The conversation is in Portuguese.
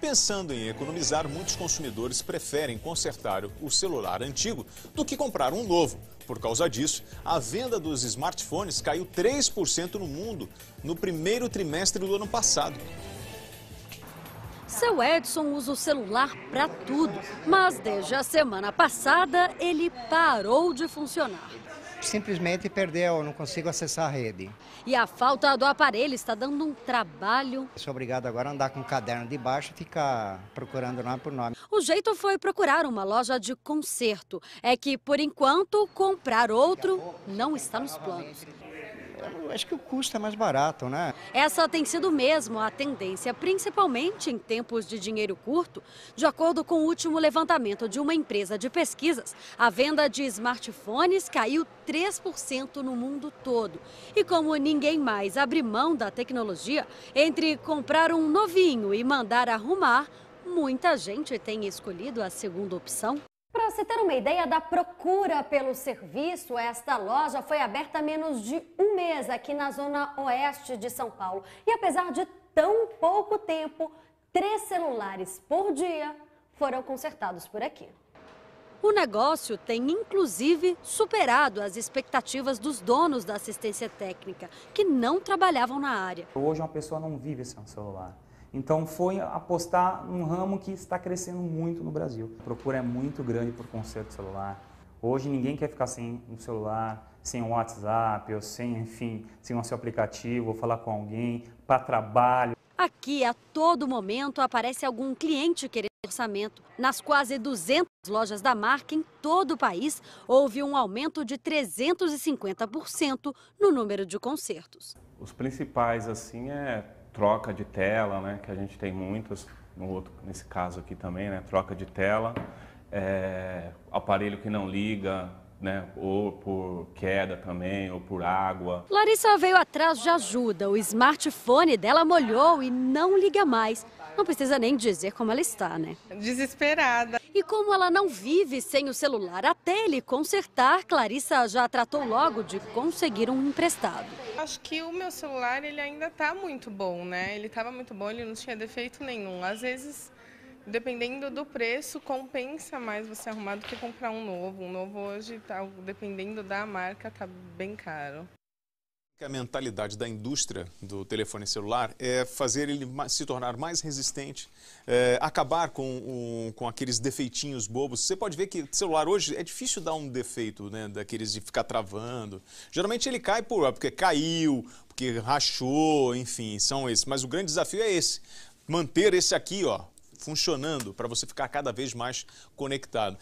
Pensando em economizar, muitos consumidores preferem consertar o celular antigo do que comprar um novo. Por causa disso, a venda dos smartphones caiu 3% no mundo no primeiro trimestre do ano passado. Seu Edson usa o celular para tudo, mas desde a semana passada ele parou de funcionar simplesmente perdeu, não consigo acessar a rede. E a falta do aparelho está dando um trabalho. Sou obrigado agora a andar com um caderno de baixo e ficar procurando nome por nome. O jeito foi procurar uma loja de conserto. É que, por enquanto, comprar outro não está nos planos. Eu acho que o custo é mais barato, né? Essa tem sido mesmo a tendência, principalmente em tempos de dinheiro curto. De acordo com o último levantamento de uma empresa de pesquisas, a venda de smartphones caiu 3% no mundo todo. E como ninguém mais abre mão da tecnologia, entre comprar um novinho e mandar arrumar, muita gente tem escolhido a segunda opção. Para você ter uma ideia da procura pelo serviço, esta loja foi aberta há menos de um mês aqui na zona oeste de São Paulo. E apesar de tão pouco tempo, três celulares por dia foram consertados por aqui. O negócio tem inclusive superado as expectativas dos donos da assistência técnica, que não trabalhavam na área. Hoje uma pessoa não vive sem um celular. Então foi apostar num ramo que está crescendo muito no Brasil. A procura é muito grande por conserto celular. Hoje ninguém quer ficar sem um celular, sem um WhatsApp, ou sem, enfim, sem um seu aplicativo, ou falar com alguém, para trabalho. Aqui, a todo momento, aparece algum cliente querendo orçamento. Nas quase 200 lojas da marca em todo o país, houve um aumento de 350% no número de concertos. Os principais, assim, é troca de tela, né, que a gente tem muitas, no outro, nesse caso aqui também, né, troca de tela, é, aparelho que não liga, né, ou por queda também, ou por água. Larissa veio atrás de ajuda. O smartphone dela molhou e não liga mais. Não precisa nem dizer como ela está, né? Desesperada. E como ela não vive sem o celular até ele consertar, Clarissa já tratou logo de conseguir um emprestado. Acho que o meu celular ele ainda está muito bom, né? Ele estava muito bom, ele não tinha defeito nenhum. Às vezes dependendo do preço, compensa mais você arrumar do que comprar um novo. Um novo hoje, tá, dependendo da marca, tá bem caro. A mentalidade da indústria do telefone celular é fazer ele se tornar mais resistente, é, acabar com, com aqueles defeitinhos bobos. Você pode ver que celular hoje é difícil dar um defeito, né, daqueles de ficar travando. Geralmente ele cai por, porque caiu, porque rachou, enfim, são esses. Mas o grande desafio é esse, manter esse aqui, ó, funcionando para você ficar cada vez mais conectado.